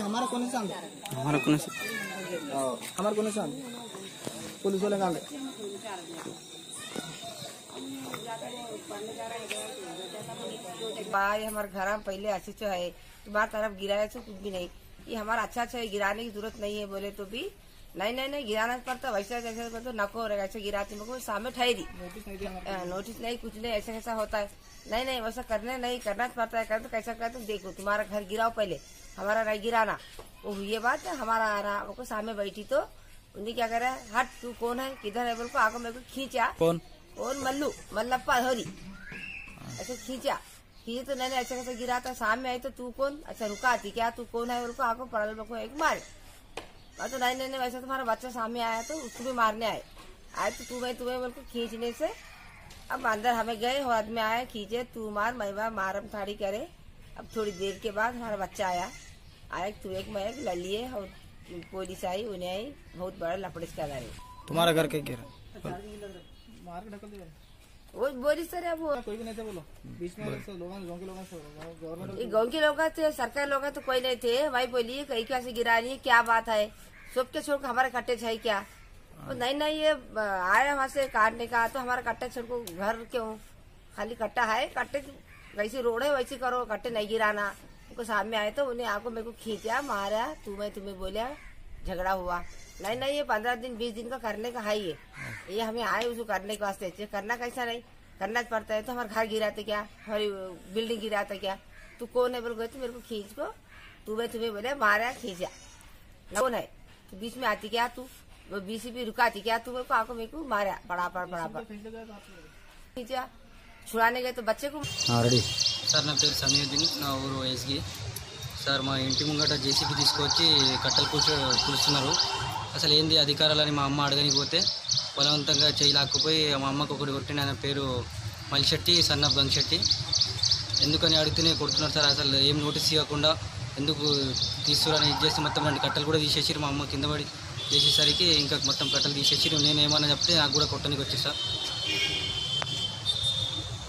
हमारा कौन सा हमारा कौन सा हमारा कौन सा पुलिस वाले का भाई हमारे घर में पहले अच्छे से है। तुम्हारा तरफ़ गिराया तो कुछ भी नहीं। ये हमारा अच्छा अच्छा है गिराने की ज़रूरत नहीं है बोले तो भी। नहीं नहीं नहीं गिराना पड़ता वैसे जैसे तो नको रहेगा ऐसे गिराती मेरे को सामने ठहरी। नोटिस नहीं कुछ नहीं ऐसा कैसा होता है। नहीं नहीं वैसा करने नहीं करना पड़ता है कर तो कैसा करते तुम देखो तुम्हारा घर गिराओ पहले। हमारा नहीं गिराना। वो ये बात है हमारा आ रहा वो सामने बैठी तो। उन्हें क्या करे हट तू कौन है? किधर है? बोल को आगे मेरे को खींचा। कौन? कौन मल्लू मल्लप्पा हरी। ऐसे खींचा। खींचे तो मैंने ऐसे कैसे गिरा था सामने आई तो तू कौन? अच्छा रुका आती क्या? तू कौन है? उनको आको पड़ल को एक मारे। तो नहीं नहीं नहीं वैसे तुम्हारा बच्चा सामने आया तो उसको भी मारने आए। आए तो तू मैं तुम्हें बोल को खींचने से। अब अंदर हमें गए और आदमी आया खींचे तू मार मैं मार मारम थाड़ी करे। अब थोड़ी देर के बाद हमारा बच्चा आया। आया तू एक मैं एक ललिए और पुलिस आई उन्हें आई बहुत बड़ा लपड़िस का रही। तुम्हारा घर के गिरा मार के ढकल दिया वो बोली सर वो। कोई भी नहीं थे बोलो बीच में ऐसे लोगों गाँव के लोगों थे सरकारी लोग तो कोई नहीं थे। भाई बोलिए कहीं क्या से गिरा रही है क्या बात है? सबके छोड़ हमारे कट्टे छै क्या? वो नहीं नहीं ये आया वहाँ से काटने का तो हमारा कट्टा छोड़ को घर क्यों? खाली कट्टा है कट्टे वैसे रोड है वैसे करो कट्टे नहीं गिराना। उनको सामने आए तो उन्हें आको मेरे को खींचा मारा तुम्हें मैं तुम्हें बोलिया झगड़ा हुआ। नहीं नहीं ये पंद्रह दिन बीस दिन का करने का है ये। ये हमें आए उसको करने के वास्ते। करना कैसा नहीं? करना पड़ता है तो हमारे घर गिराते तो क्या? हमारी बिल्डिंग गिराते तो क्या? तू कौन है? बोल गए मेरे को खींच को। तुम्हें तुम्हें बोले मारा खींचा। कौन है? तो बीच में आती क्या तू? बीसीपी रुकाती क्या तू? मेरे को आको मेरे को मारा बड़ा पड़ बड़ा पड़ खींचा। छुड़ाने गए तो बच्चे को हाँ, సార్ మా ఇంటి ముంగట జేసీబీ తీసుకొచ్చి కట్టలు కూర్చో కూలుస్తున్నారు. అసలు ఏంది అధికారాలని మా అమ్మ అడగని పోతే బలవంతంగా చేయి లాక్కుపోయి మా అమ్మకు ఒకటి కొట్టిన ఆయన పేరు మలిశెట్టి సన్నబ్ గంగశెట్టి. ఎందుకని అడిగితేనే కొడుతున్నారు సార్ అసలు ఏం నోటీస్ ఇవ్వకుండా ఎందుకు తీసుకురాని ఇది చేసి మొత్తం రెండు కట్టలు కూడా తీసేసారు మా అమ్మ కింద పడి చేసేసరికి ఇంకా మొత్తం కట్టలు తీసేసారు నేను ఏమన్నా చెప్తే నాకు కూడా కొట్టడానికి వచ్చేసా సార్.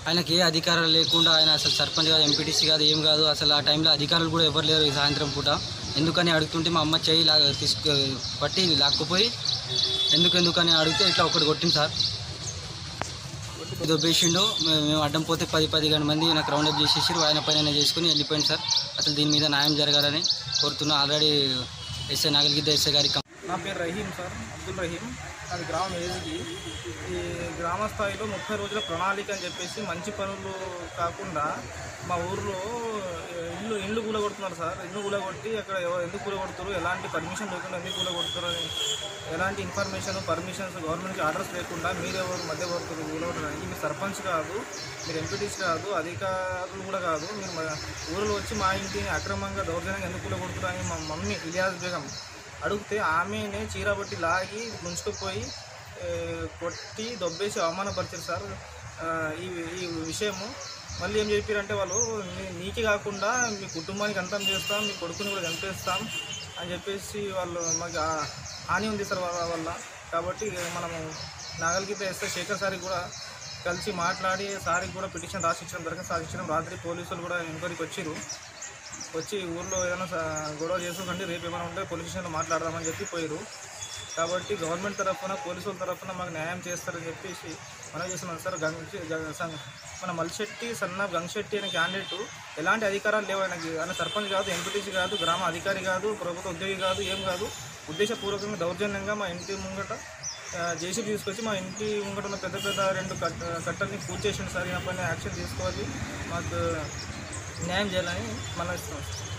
ఆయనకి ఏ అధికారాలు లేకుండా ఆయన అసలు సర్పంచ్ కాదు ఎంపీటీసీ కాదు ఏం కాదు అసలు ఆ టైంలో అధికారులు కూడా ఎవరు లేరు ఈ సాయంత్రం పూట. ఎందుకని అడుగుతుంటే మా అమ్మ చేయి లా తీసుకు పట్టి లాక్కుపోయి ఎందుకు ఎందుకని అడిగితే ఇట్లా ఒకటి కొట్టింది సార్. దొబ్బేసిండు మేము మేము అడ్డం పోతే పది పదిహేను మంది నాకు రౌండప్ చేసేసి ఆయన పైన చేసుకుని వెళ్ళిపోయింది సార్. అసలు దీని మీద న్యాయం జరగాలని కోరుతున్నా. ఆల్రెడీ ఎస్ఐ నాగలిగిద్ద ఎస్ఐ గారికి నా పేరు రహీం సార్ అబ్దుల్ రహీం. అది గ్రామం ఏదికి ఈ గ్రామ స్థాయిలో ముప్పై రోజుల ప్రణాళిక అని చెప్పేసి మంచి పనులు కాకుండా మా ఊర్లో ఇల్లు ఇల్లు కూలగొడుతున్నారు సార్. ఇల్లు కూలగొట్టి అక్కడ ఎవరు ఎందుకు కూలగొడుతారు? ఎలాంటి పర్మిషన్ లేకుండా ఎందుకు కూలగొడుతారు అని ఎలాంటి ఇన్ఫర్మేషన్ పర్మిషన్స్ గవర్నమెంట్కి ఆర్డర్స్ లేకుండా మీరెవరు మధ్యవర్తులు కూలగొట్టడానికి? మీరు సర్పంచ్ కాదు మీరు ఎంపీటీస్ కాదు అధికారులు కూడా కాదు. మీరు మా ఊరిలో వచ్చి మా ఇంటిని అక్రమంగా దౌర్జన్యంగా ఎందుకు కూలగొడుతారని మా మమ్మీ ఇలియాజ్ బేగం అడిగితే ఆమెనే చీరబట్టి లాగి ముంచుకుపోయి కొట్టి దొబ్బేసి అవమానపరిచారు సార్. ఈ ఈ విషయము. మళ్ళీ ఏం చెప్పారంటే వాళ్ళు నీకే కాకుండా మీ కుటుంబానికి అంతం చేస్తాం మీ కొడుకుని కూడా చంపేస్తాం అని చెప్పేసి వాళ్ళు మాకు హాని ఉంది సార్ వాళ్ళ వల్ల. కాబట్టి మనము నాగలిగిత ఎస్ఐ శేఖర్ సార్కి కూడా కలిసి మాట్లాడి సార్కి కూడా పిటిషన్ రాసిచ్చడం దరఖాస్తు రాసిచ్చడం రాత్రి పోలీసులు కూడా ఎంక్వైరీకి వచ్చిర్రు. వచ్చి ఊర్లో ఏదైనా స- గొడవ చేసుకోకండి రేపు ఏమైనా ఉంటే పోలీస్ స్టేషన్లో మాట్లాడదామని చెప్పి పోయారు కాబట్టి గవర్నమెంట్ తరఫున పోలీసుల తరఫున మాకు న్యాయం చేస్తారని చెప్పేసి మనం చేస్తున్నాం సార్. గంగ మన మల్శెట్టి సన్న గంగశెట్టి అనే క్యాండిడేట్ ఎలాంటి అధికారాలు లేవు ఆయనకి. ఆయన సర్పంచ్ కాదు ఎంపీటీసీ కాదు గ్రామ అధికారి కాదు ప్రభుత్వ ఉద్యోగి కాదు ఏం కాదు. ఉద్దేశపూర్వకంగా దౌర్జన్యంగా మా ఇంటి ముంగట జేసీ తీసుకొచ్చి మా ఇంటి ముంగట ఉన్న పెద్ద పెద్ద రెండు కట్ కట్టల్ని పూర్తి చేసిండు సార్. ఈయన పైన యాక్షన్ తీసుకోవాలి. మాకు న్యాయం చేయాలని మనం ఇస్తున్నాం సార్